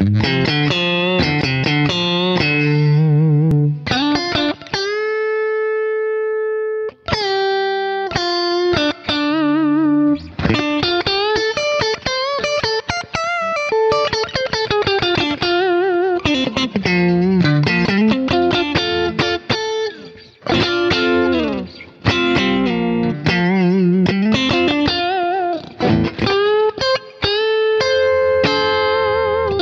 Mm-hmm.